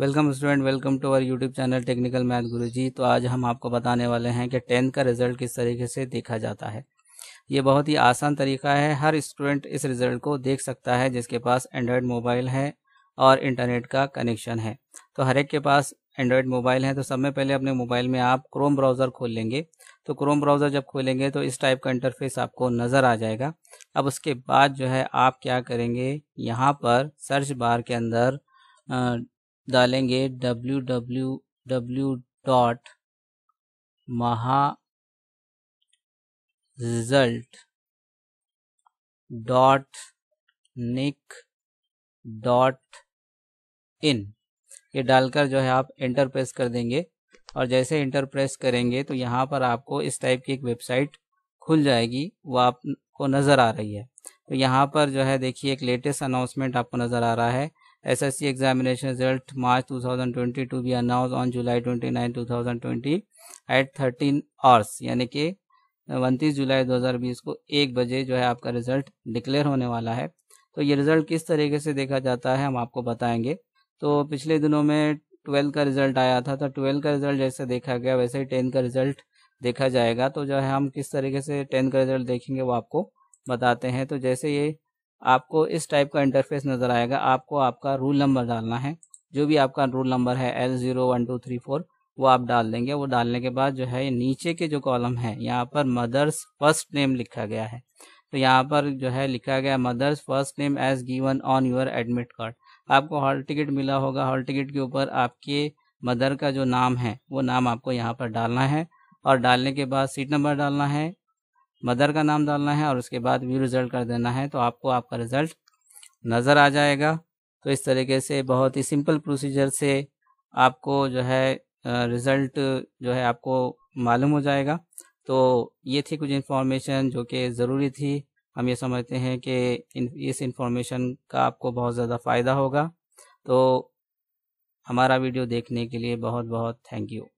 Welcome student, welcome to our YouTube channel technical math Guruji. तो आज हम आपको बताने वाले हैं कि टेंथ का रिज़ल्ट किस तरीके से देखा जाता है। ये बहुत ही आसान तरीका है। हर स्टूडेंट इस रिज़ल्ट को देख सकता है, जिसके पास एंड्रॉयड मोबाइल है और इंटरनेट का कनेक्शन है। तो हर एक के पास एंड्रॉयड मोबाइल है तो सब में पहले अपने मोबाइल में आप क्रोम ब्राउज़र खोल लेंगे। तो क्रोम ब्राउज़र जब खोलेंगे तो इस टाइप का इंटरफेस आपको नज़र आ जाएगा। अब उसके बाद जो है आप क्या करेंगे, यहाँ पर सर्च बार के अंदर डालेंगे W W W dot maha result dot nic dot in ये डालकर जो है आप इंटर प्रेस कर देंगे। और जैसे इंटर प्रेस करेंगे तो यहाँ पर आपको इस टाइप की एक वेबसाइट खुल जाएगी। वो आपको नज़र आ रही है। तो यहाँ पर जो है देखिए एक लेटेस्ट अनाउंसमेंट आपको नज़र आ रहा है। SSC examination result, March 2020 to be announced on July 29 2020 at 13 hours, यानी कि उनतीस जुलाई 2020 को एक बजे जो है आपका रिज़ल्ट डिक्लेयर होने वाला है। तो ये रिज़ल्ट किस तरीके से देखा जाता है, हम आपको बताएँगे। तो पिछले दिनों में ट्वेल्थ का रिज़ल्ट आया था तो ट्वेल्थ का रिज़ल्ट जैसे देखा गया, वैसे ही टेंथ का रिज़ल्ट देखा जाएगा। तो जो है हम किस तरीके से टेंथ का रिज़ल्ट देखेंगे वो आपको बताते हैं। तो जैसे ये आपको इस टाइप का इंटरफेस नज़र आएगा। आपको आपका रूल नंबर डालना है। जो भी आपका रूल नंबर है L zero one two three four वो आप डाल देंगे। वो डालने के बाद जो है नीचे के जो कॉलम है, यहाँ पर मदर्स फ़र्स्ट नेम लिखा गया है। तो यहाँ पर जो है, लिखा गया mother's first name as given on your admit card आपको हॉल टिकट मिला होगा। हॉल टिकट के ऊपर आपके मदर का जो नाम है, वो नाम आपको यहाँ पर डालना है। और डालने के बाद सीट नंबर डालना है। मदर का नाम डालना है और उसके बाद व्यू रिज़ल्ट कर देना है तो आपको आपका रिज़ल्ट नज़र आ जाएगा। तो इस तरीके से बहुत ही सिंपल प्रोसीजर से आपको जो है रिज़ल्ट जो है आपको मालूम हो जाएगा। तो ये थी कुछ इन्फॉर्मेशन जो कि ज़रूरी थी। हम ये समझते हैं कि इस इन्फॉर्मेशन का आपको बहुत ज़्यादा फ़ायदा होगा। तो हमारा वीडियो देखने के लिए बहुत बहुत थैंक यू